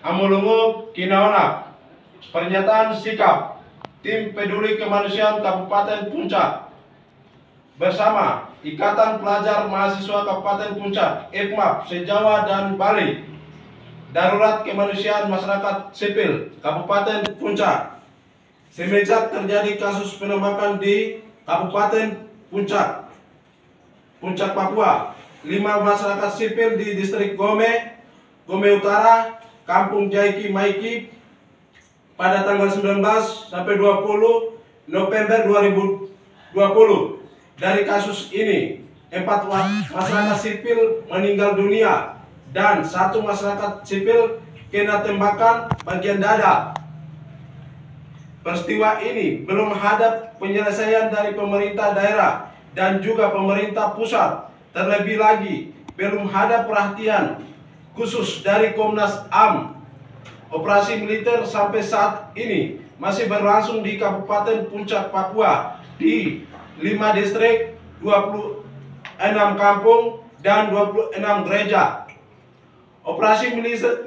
Amulungu Kinaona. Pernyataan sikap Tim Peduli Kemanusiaan Kabupaten Puncak bersama Ikatan Pelajar Mahasiswa Kabupaten Puncak, IPMAP, Sejawa dan Bali, Darurat Kemanusiaan Masyarakat Sipil Kabupaten Puncak. Semenjak terjadi kasus penembakan di Kabupaten Puncak, Puncak Papua, lima masyarakat sipil di distrik Gome, Gome Utara, Kampung Jaiki Maiki pada tanggal 19 sampai 20 November 2020 dari kasus ini, empat masyarakat sipil meninggal dunia dan satu masyarakat sipil kena tembakan bagian dada. Peristiwa ini belum ada penyelesaian dari pemerintah daerah dan juga pemerintah pusat. Terlebih lagi, belum ada perhatian khusus dari Komnas HAM. Operasi militer sampai saat ini masih berlangsung di Kabupaten Puncak Papua di 5 distrik, 26 kampung, dan 26 gereja. Operasi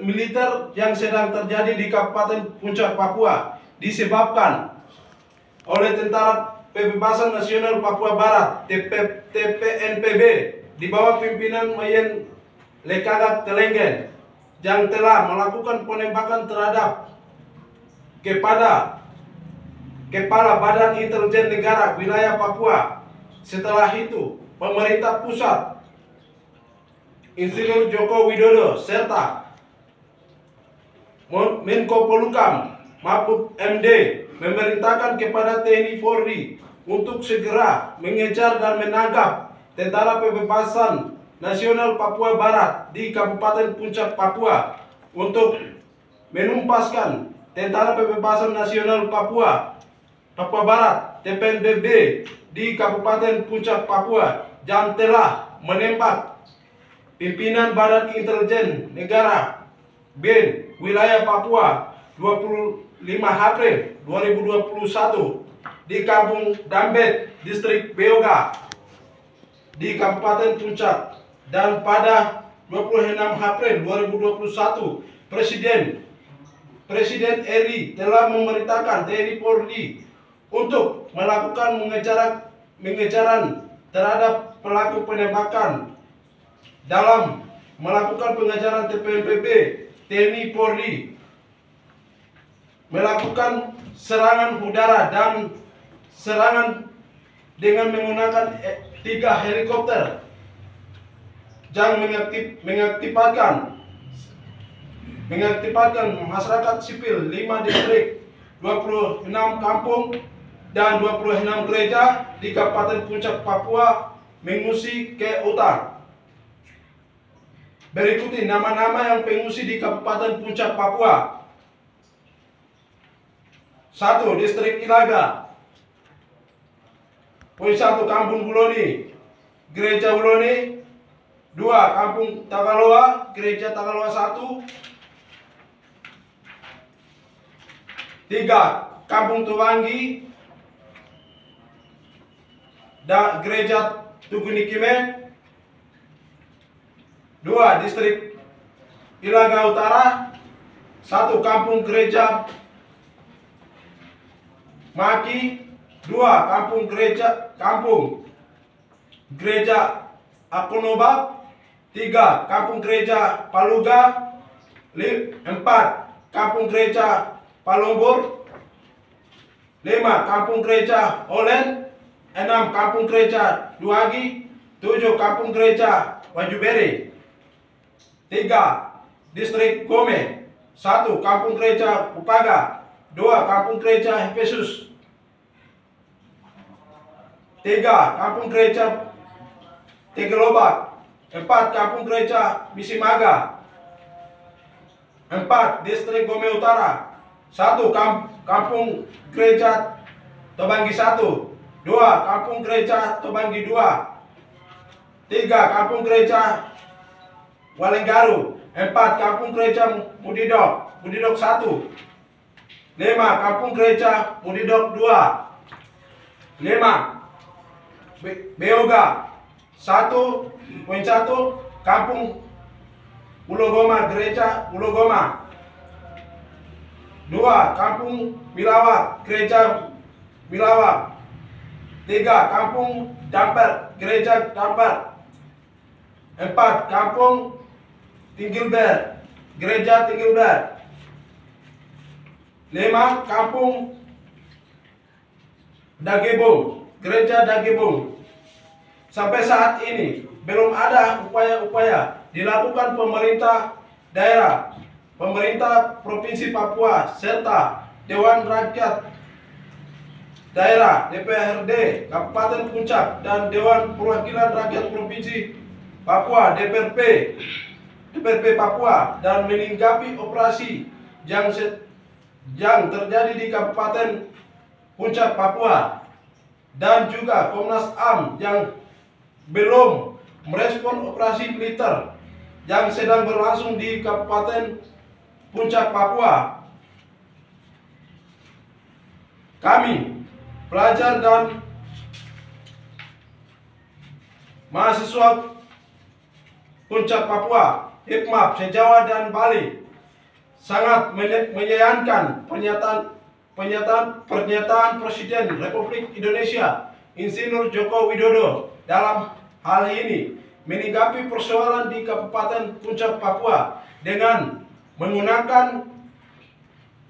militer yang sedang terjadi di Kabupaten Puncak Papua disebabkan oleh Tentara Pembebasan Nasional Papua Barat TPNPB di bawah pimpinan Mayen Lekagat Telenggen yang telah melakukan penembakan terhadap kepada Kepala Badan Intelijen Negara wilayah Papua. Setelah itu, pemerintah pusat, Insinyur Joko Widodo serta Menko Polukam Mahfud MD memerintahkan kepada TNI Polri untuk segera mengejar dan menangkap tentara pembebasan nasional Papua Barat di Kabupaten Puncak Papua untuk menumpaskan tentara pembebasan nasional Papua Papua Barat, TPNBB di Kabupaten Puncak Papua yang telah menembak pimpinan Badan Intelijen Negara BIN wilayah Papua 25 April 2021 di Kampung Dambet, Distrik Beoga di Kabupaten Puncak dan pada 26 April 2021 Presiden Presiden RI telah memerintahkan TNI Polri untuk melakukan mengejaran, mengejaran terhadap pelaku penembakan dalam melakukan pengejaran TPNPB, TNI Polri. Melakukan serangan udara dan serangan dengan menggunakan eh, tiga helikopter yang mengaktif, mengaktifkan mengaktifkan masyarakat sipil 5 distrik 26 kampung dan 26 gereja di Kabupaten Puncak Papua mengungsi ke utara. Berikuti nama-nama yang pengungsi di Kabupaten Puncak Papua. Satu, Distrik Ilaga. Poin satu, Kampung Buloni, Gereja Buloni. Dua, Kampung Tagaloa, Gereja Tagaloa satu. Tiga, Kampung Tuwangi, da gereja Tugunikime dua distrik Ilaga Utara. Satu kampung gereja Maki. Dua kampung gereja kampung gereja Akonoba tiga kampung gereja Paluga. Empat kampung gereja Palumbur lima kampung gereja Olen. Enam kampung gereja Duagi, tujuh kampung gereja Wajubere, tiga distrik Gome, satu kampung gereja Upaga, dua kampung gereja Efesus, tiga kampung gereja Tegelobak, empat kampung gereja Misimaga, empat distrik Gome Utara, satu kampung gereja Tobanggi satu, Dua, kampung gereja Tobanggi dua. Tiga, kampung gereja Walenggaru. Empat, kampung gereja Mudidok. Mudidok satu. Lima, kampung gereja Mudidok dua. Lima, Beoga. Satu, poin satu, kampung Ulogoma, gereja Ulogoma. Dua, Kampung Milawak, Gereja Milawak. Tiga, Kampung Damper, Gereja Damper. Empat, Kampung Tinggilber, Gereja Tinggilber. Lima, Kampung Dagebung, Gereja Dagebung. Sampai saat ini belum ada upaya-upaya dilakukan pemerintah daerah, pemerintah Provinsi Papua serta Dewan Rakyat Daerah DPRD Kabupaten Puncak dan Dewan Perwakilan Rakyat Provinsi Papua DPRP DPRP Papua dan meninggapi operasi yang yang terjadi di Kabupaten Puncak Papua. Dan juga Komnas HAM yang belum merespon operasi militer yang sedang berlangsung di Kabupaten Puncak Papua. Kami, pelajar dan mahasiswa Puncak Papua, Hikmap, Sejawa dan Bali sangat menyayangkan pernyataan pernyataan pernyataan Presiden Republik Indonesia Insinyur Joko Widodo dalam hal ini meninggapi persoalan di Kabupaten Puncak Papua dengan menggunakan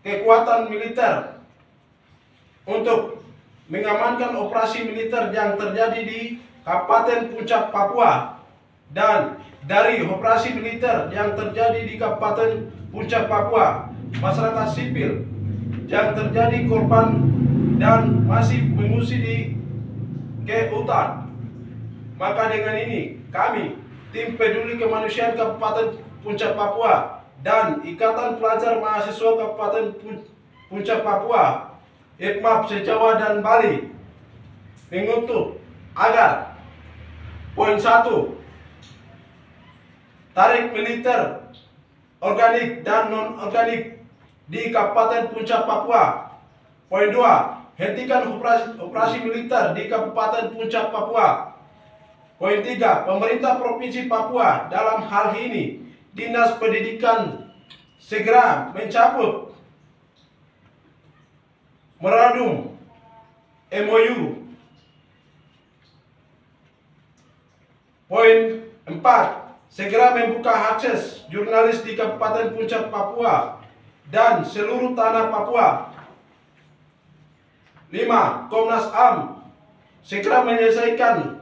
kekuatan militer untuk mengamankan operasi militer yang terjadi di Kabupaten Puncak Papua dan dari operasi militer yang terjadi di Kabupaten Puncak Papua masyarakat sipil yang terjadi korban dan masih mengungsi di ke hutan maka dengan ini kami tim peduli kemanusiaan Kabupaten Puncak Papua dan Ikatan Pelajar Mahasiswa Kabupaten Puncak Papua, IKMAP Sejawa dan Bali mengutuk agar poin satu tarik militer organik dan non organik di Kabupaten Puncak Papua. Poin dua, hentikan operasi, operasi militer di Kabupaten Puncak Papua. Poin tiga, pemerintah Provinsi Papua dalam hal ini Dinas Pendidikan segera mencabut meradum MOU. Poin empat, segera membuka akses jurnalis di Kabupaten Puncak Papua dan seluruh tanah Papua. Lima, Komnas HAM segera menyelesaikan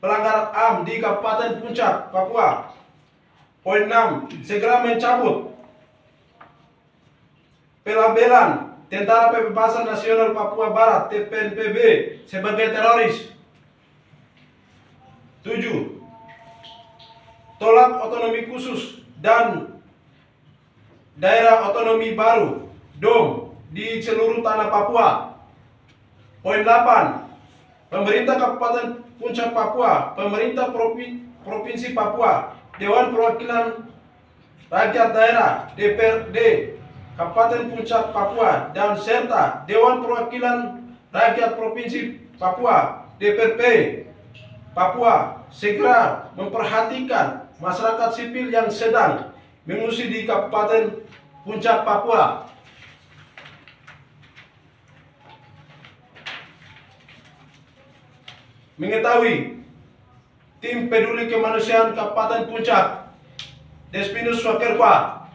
pelanggaran AM di Kabupaten Puncak, Papua. Poin 6. Segera mencabut pelabelan Tentara Pembebasan Nasional Papua Barat TPNPB sebagai teroris. 7. Tolak otonomi khusus dan daerah otonomi baru DOM di seluruh tanah Papua. Poin 8. Pemerintah Kabupaten Puncak Papua, pemerintah Provinsi Papua, Dewan Perwakilan Rakyat Daerah DPRD Kabupaten Puncak Papua dan serta Dewan Perwakilan Rakyat Provinsi Papua DPRP Papua segera memperhatikan masyarakat sipil yang sedang mengungsi di Kabupaten Puncak Papua mengetahui tim peduli kemanusiaan Kabupaten Puncak Despinus Wakerpa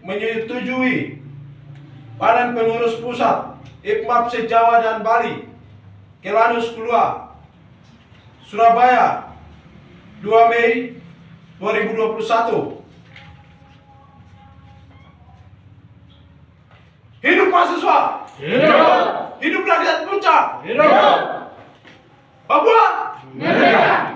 menyetujui Badan Pengurus Pusat IPMAP Sejawa dan Bali Kelanus Keluar Surabaya 2 Mei 2021 Hidup mahasiswa! Hidup! Baba! Nereye?